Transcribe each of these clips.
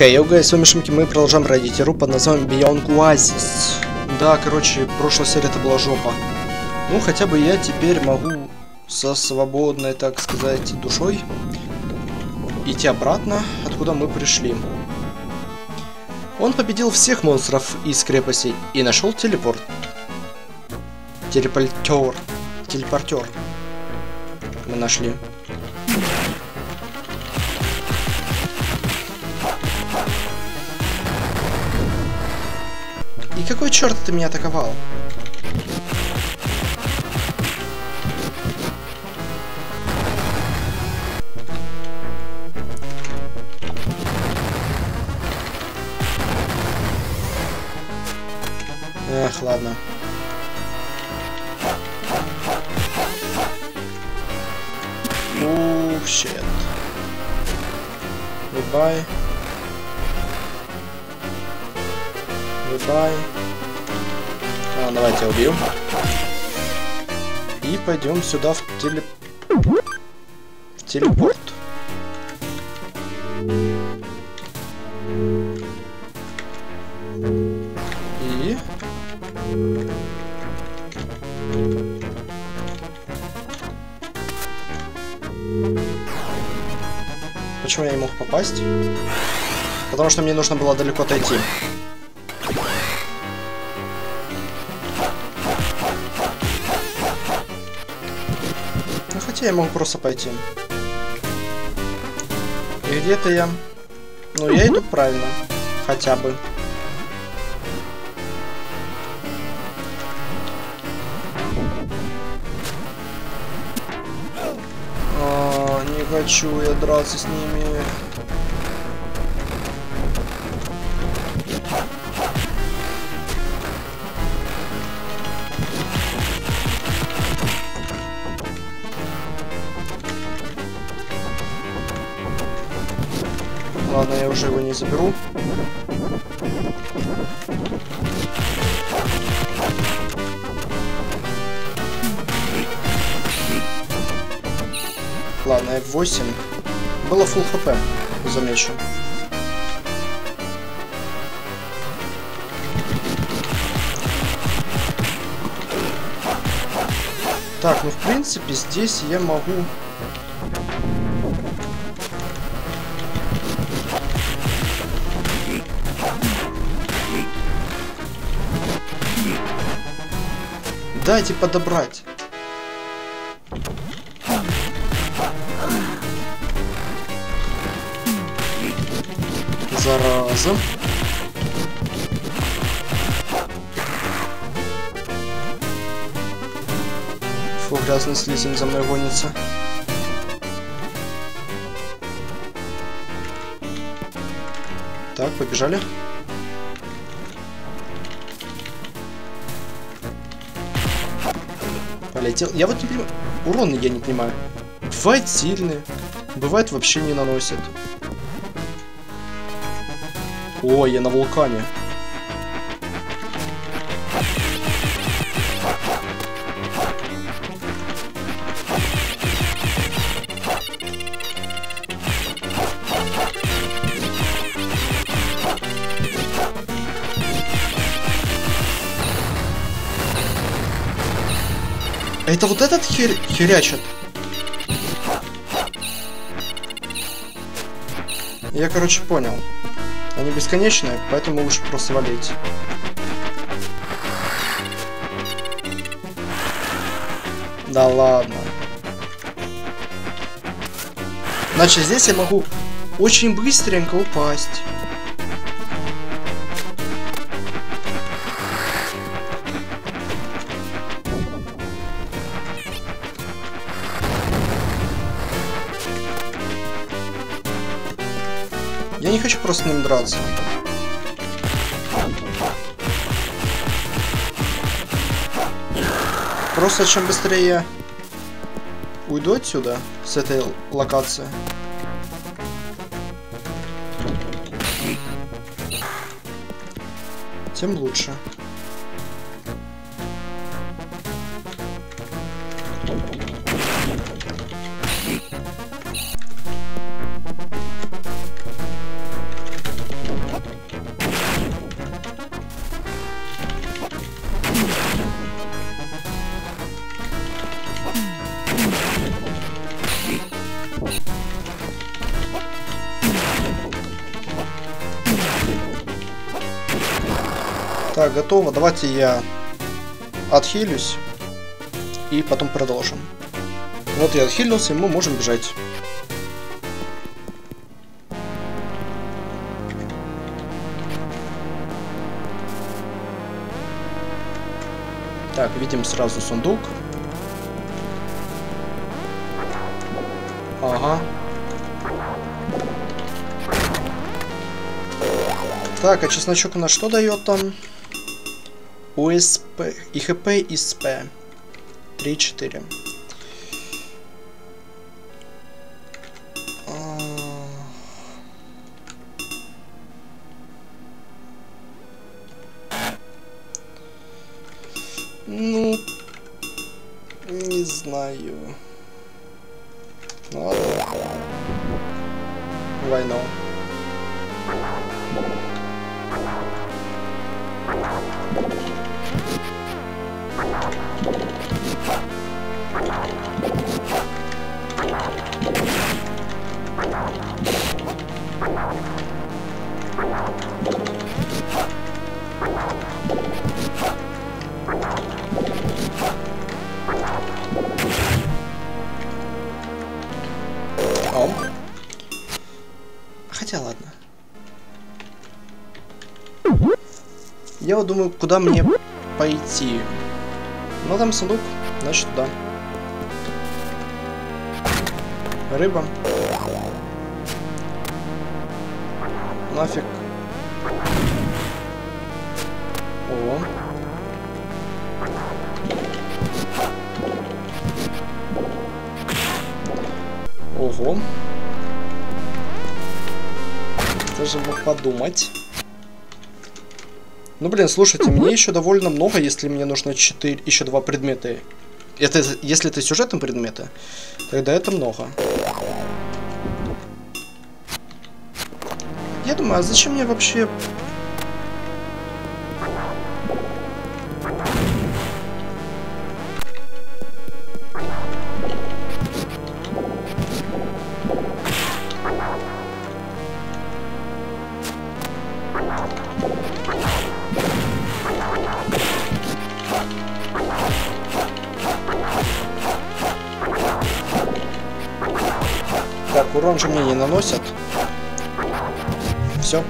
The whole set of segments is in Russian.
Хей, hey, okay, с вами Шимки, мы продолжаем пройдить игру под названием Beyond Oasis. Да, короче, прошлая серия это была жопа. Ну, хотя бы я теперь могу со свободной, так сказать, душой идти обратно, откуда мы пришли. Он победил всех монстров из крепости и нашел телепорт. Телепортер. Телепортер. Мы нашли. Какой черт ты меня атаковал? Эх, ладно. Ух, щет. Goodbye. Goodbye. Давайте убью. И пойдем сюда в теле... В телепорт. И... Почему я не мог попасть? Потому что мне нужно было далеко отойти. Хотя я могу просто пойти. И где-то я... Ну я иду правильно. Хотя бы. А, не хочу я драться с ними. Заберу. Ладно, F8. Было full хп, замечу. Так, ну в принципе здесь я могу... Дайте подобрать. Зараза. Фу, грязный слизень за мной гонится. Так, побежали. Полетел. Я вот не понимаю. Урон я не понимаю. Бывает сильные. Бывает вообще не наносят. Ой, я на вулкане. Это вот этот хер... херячит? Я, короче, понял. Они бесконечные, поэтому лучше просто валить. Да ладно. Значит, здесь я могу очень быстренько упасть. С ним драться. Просто чем быстрее я уйду отсюда, с этой локации. Тем лучше. Готово. Давайте я отхилюсь и потом продолжим. Вот я отхилился, и мы можем бежать. Так, видим сразу сундук. Ага. Так, а чесночок у нас что дает там? УСП. И ХП, и СП. 3-4. Думаю, куда мне пойти. Ну там сундук, значит туда. Рыба. Нафиг. О. Ого. Даже подумать. Ну, блин, слушайте, мне еще довольно много, если мне нужно 4, еще два предмета. Это, если это сюжетные предметы, тогда это много. Я думаю, а зачем мне вообще... урон же мне не наносят. Все.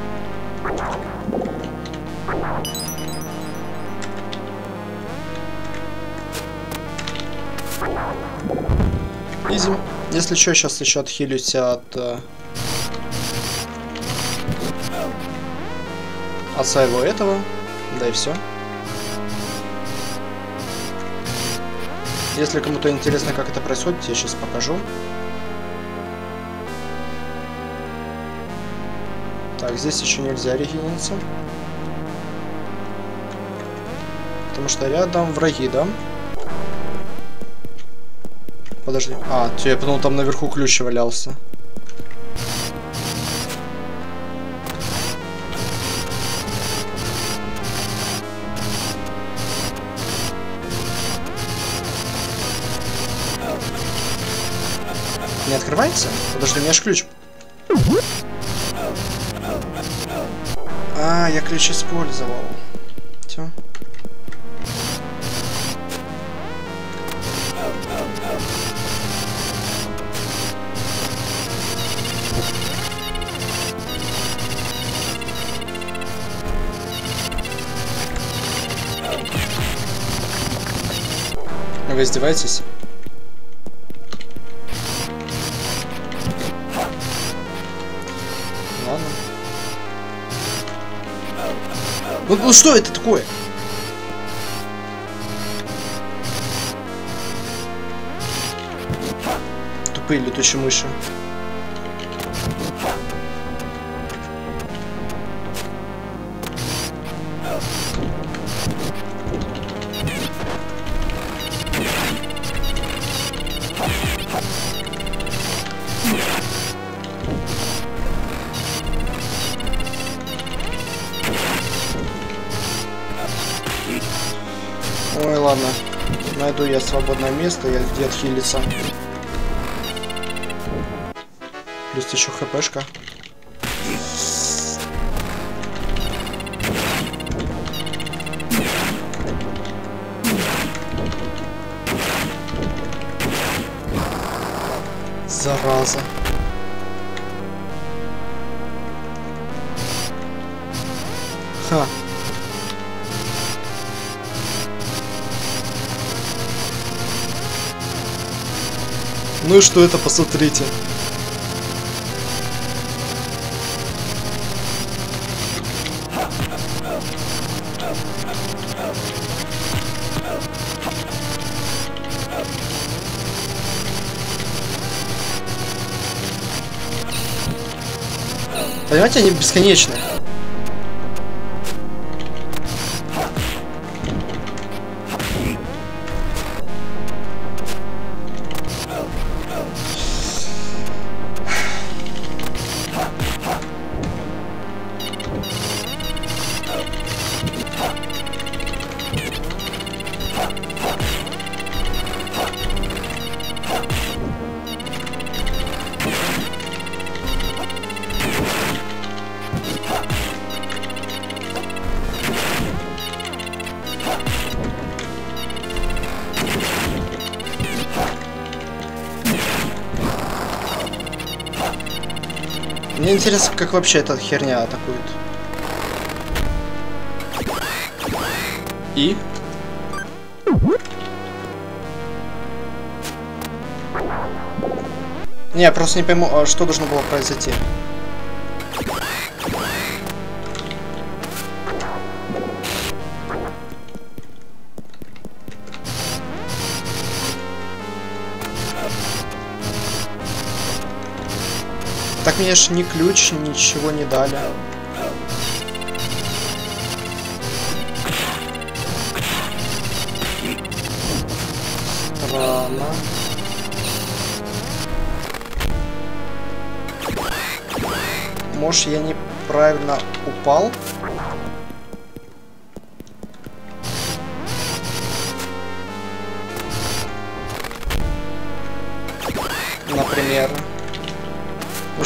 Изи. Если что, сейчас еще отхилюсь от... э, От своего этого. Да и все. Если кому-то интересно, как это происходит, я сейчас покажу. Так, здесь еще нельзя регениться. Потому что рядом враги, да? Подожди. А, я подумал, там наверху ключ валялся. Не открывается? Подожди, у меня же ключ. Я ключ использовал. Все. Вы издеваетесь? Ну, ну что это такое? Тупые летучие мыши. Найду я свободное место, я где отхилиться. Плюс еще хпшка. Что это, посмотрите. Понимаете, они бесконечные. Интересно, как вообще эта херня атакует. И? Не, я просто не пойму, а что должно было произойти. Мне ж ни ключ, ничего не дали. Странно. Может, я неправильно упал? Например.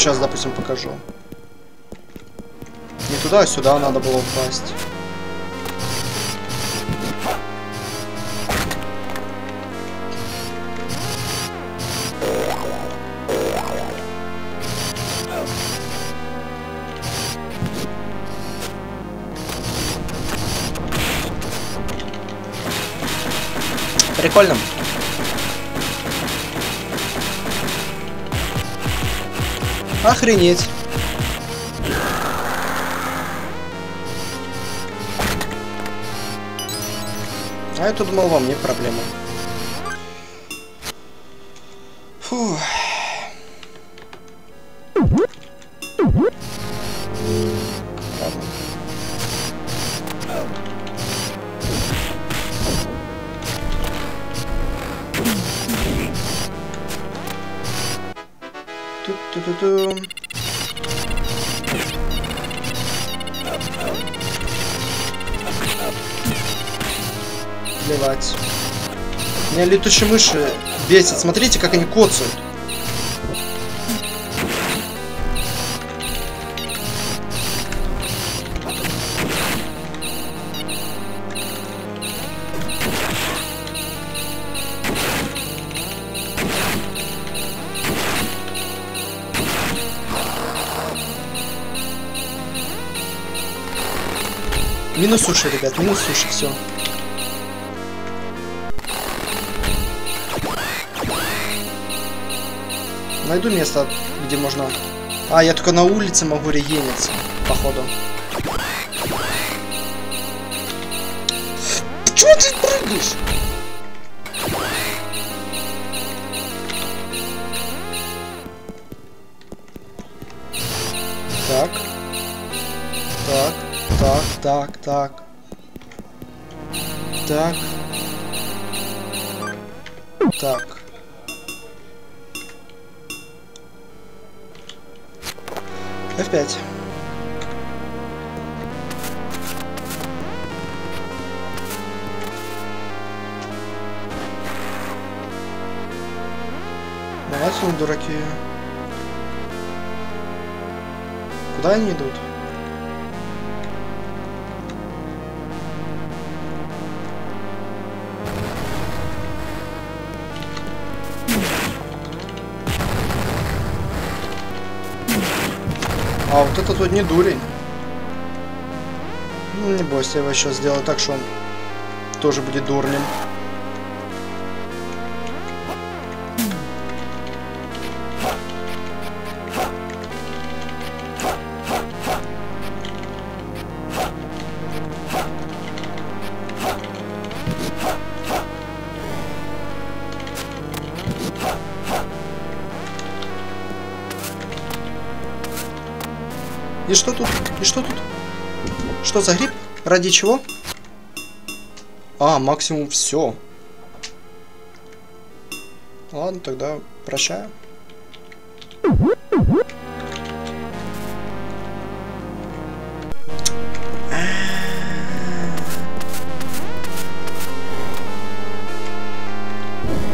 Сейчас, допустим, покажу. Не туда, а сюда надо было упасть. Прикольно. Охренеть. А я тут думал, вам не проблема. Плевать. Меня летучие мыши бесит. Смотрите, как они коцают. Минус суши, ребят, минус суши, все. Найду место, где можно... А, я только на улице могу регениться, походу. Почему ты прыгаешь? Так. Так. Так, так, так. Так. Так. F5. Давайте мы дураки. Куда они идут? Вот не дурень. Ну, не бойся, я его сейчас сделаю так, что он тоже будет дурнем. И что тут? И что тут? Что за гриб? Ради чего? А, максимум все. Ладно, тогда прощаю.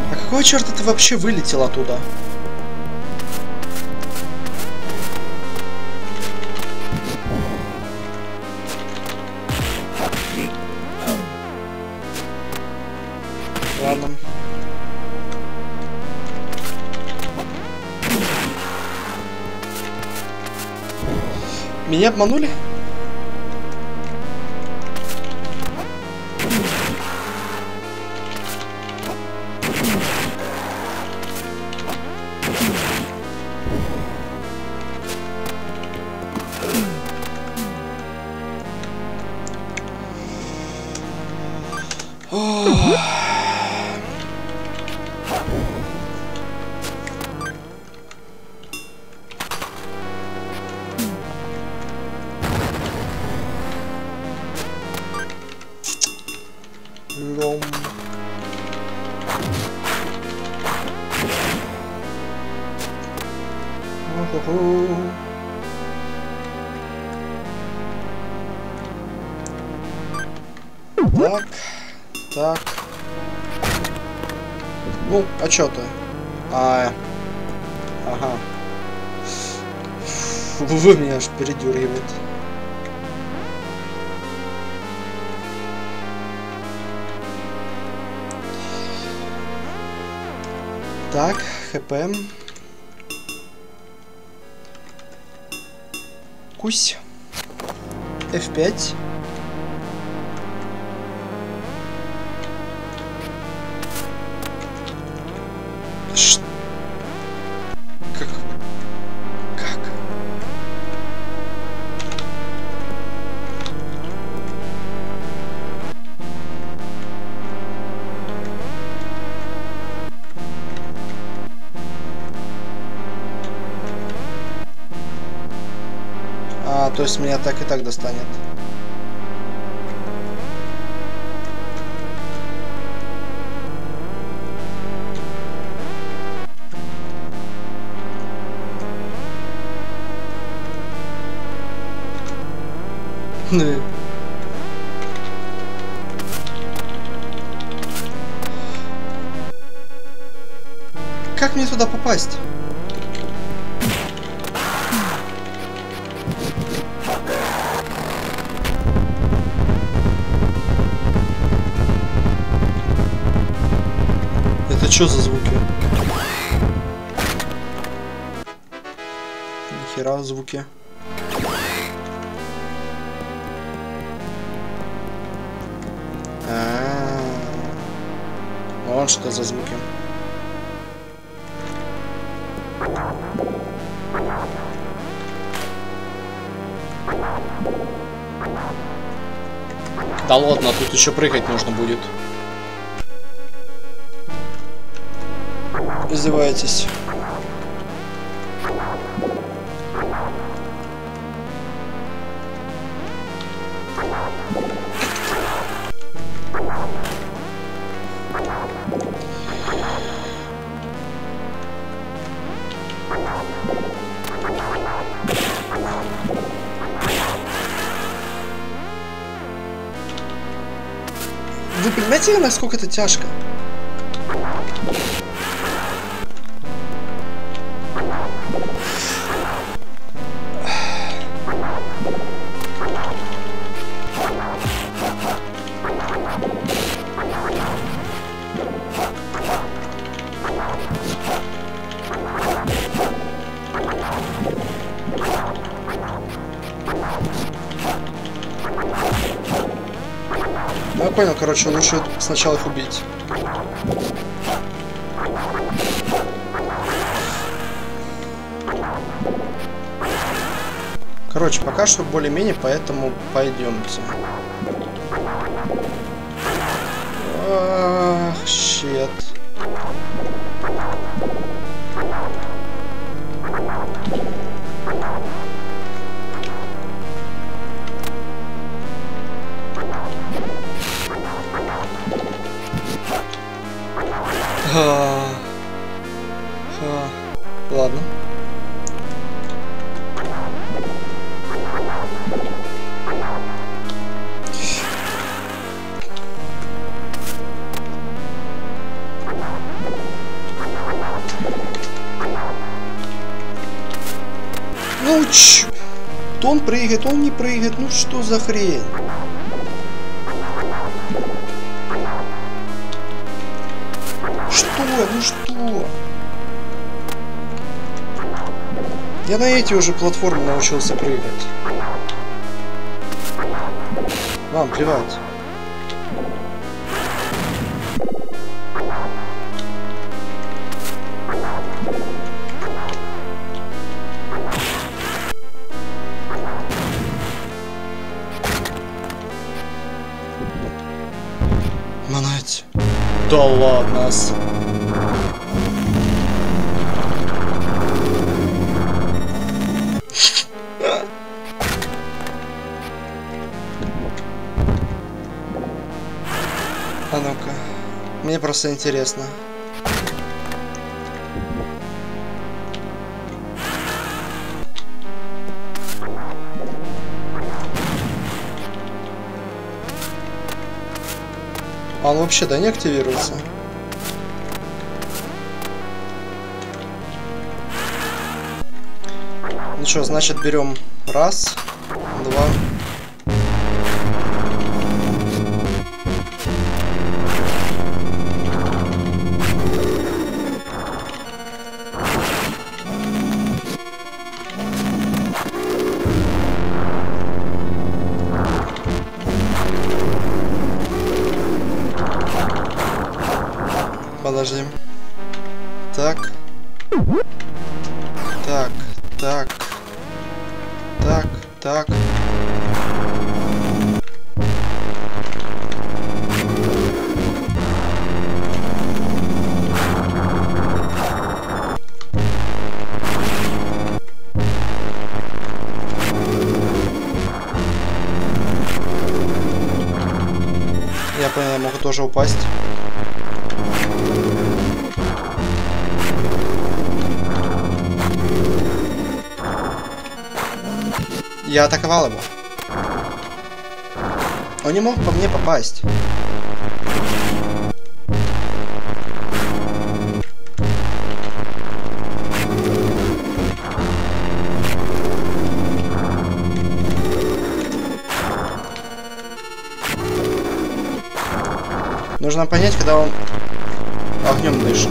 А какого черта ты вообще вылетел оттуда? Меня обманули? Вы меня аж передергивает. Так, хп. Кусь. F5. То есть меня так и так достанет. Ну. Как мне туда попасть? Что за звуки? Нихера звуки. А, Вон что за звуки. Да ладно, тут еще прыгать нужно будет. Издеваетесь. Вы понимаете, насколько это тяжко? Короче, лучше сначала их убить. Короче, пока что более-менее, поэтому пойдемте. Ах, щет. Прыгает, он не прыгает. Ну что за хрень? Что? Ну что? Я на эти уже платформы научился прыгать. Вам плевать. Ладно. с- А ну-ка. Мне просто интересно. Он вообще, да, не активируется? Ну что, значит, берем раз, два. Я атаковал его. Он не мог по мне попасть. Нужно понять, когда он огнем дышит.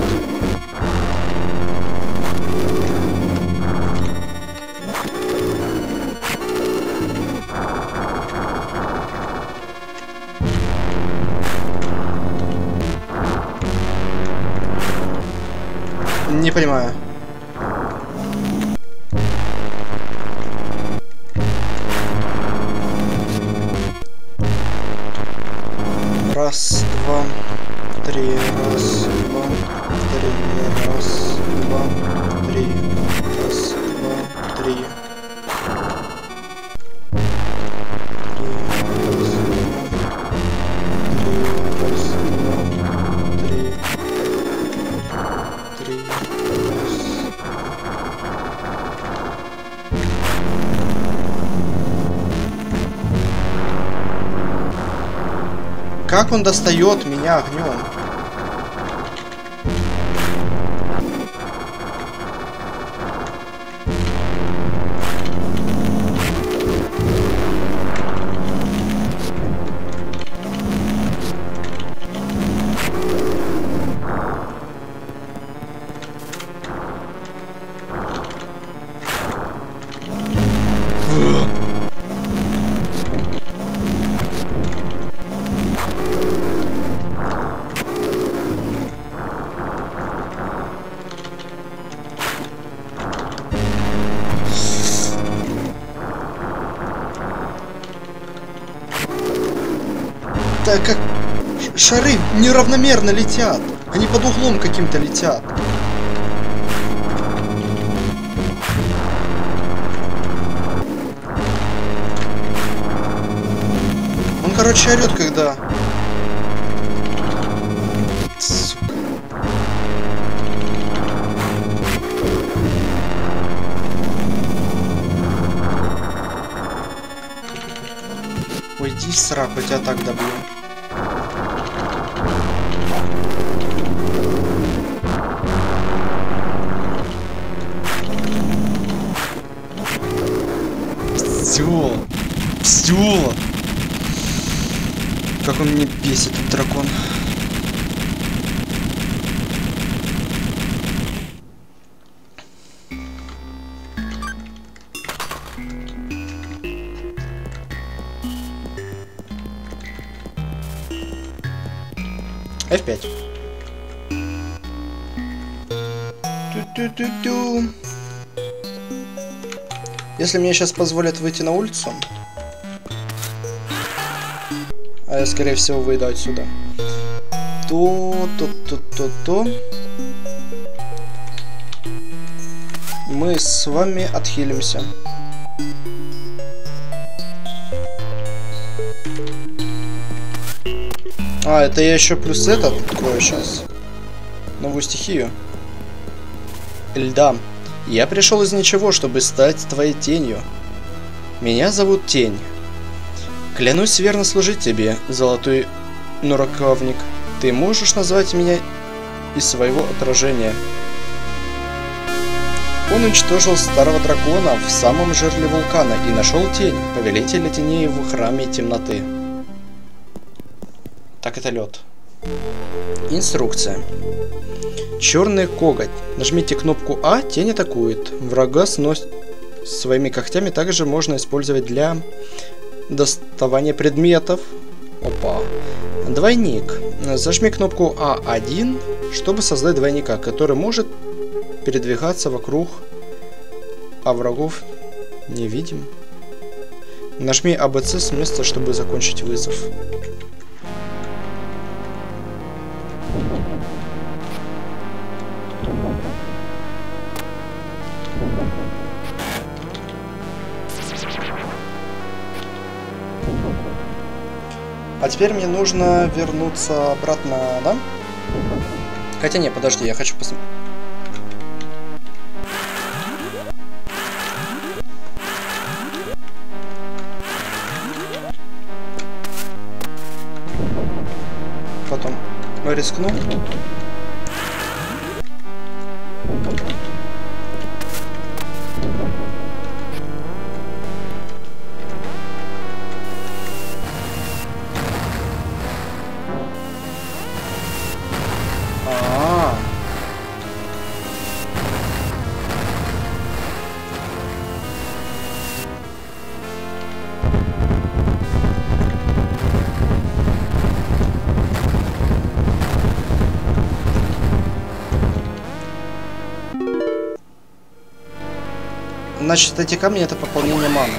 Как он достает меня огнем? Это как... Шары неравномерно летят. Они под углом каким-то летят. Он, короче, орет, когда... Сука. В сраку, тебя так добью. Все. Все. Как он мне бесит, этот дракон. F5. Ту-ту-ту-ту. Если мне сейчас позволят выйти на улицу, а я скорее всего выйду отсюда, то, то, то, то, то, мы с вами отхилимся. А, это я еще плюс этот открою сейчас. Новую стихию. Льда. Я пришел из ничего, чтобы стать твоей тенью. Меня зовут Тень. Клянусь верно служить тебе, золотой нураковник. Ты можешь назвать меня из своего отражения. Он уничтожил старого дракона в самом жерле вулкана и нашел тень, повелителя теней в храме темноты. Так это лед. Инструкция. Черный коготь. Нажмите кнопку А, тень атакует. Врага сносит своими когтями также можно использовать для доставания предметов. Опа. Двойник. Зажми кнопку А1, чтобы создать двойника, который может передвигаться вокруг, а врагов не видим. Нажми АБЦ с места, чтобы закончить вызов. Теперь мне нужно вернуться обратно, да? Хотя не, подожди, я хочу посмотреть. Потом рискну. Значит, эти камни это пополнение маны.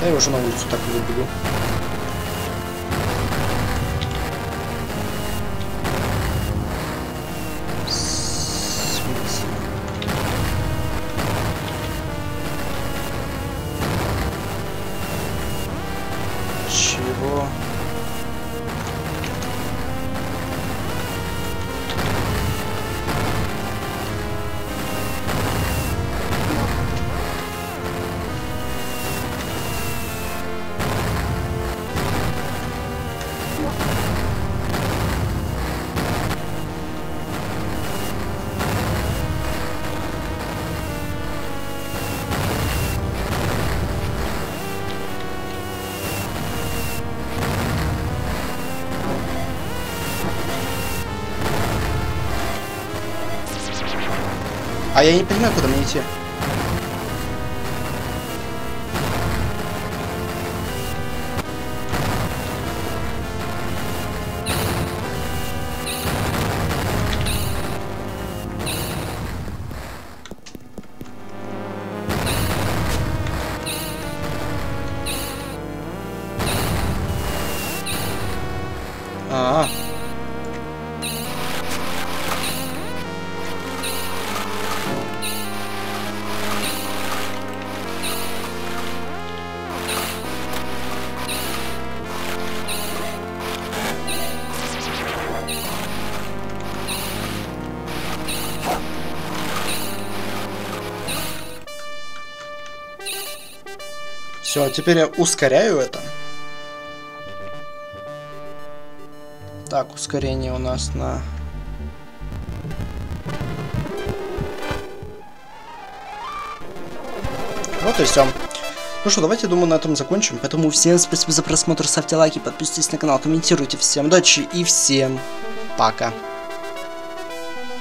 Да я уже на улицу так выбегу. А я не понимаю, куда Все, теперь я ускоряю это. Так, ускорение у нас на... Вот и все. Ну что, давайте, думаю, на этом закончим. Поэтому всем спасибо за просмотр, ставьте лайки, подписывайтесь на канал, комментируйте. Всем удачи и всем пока.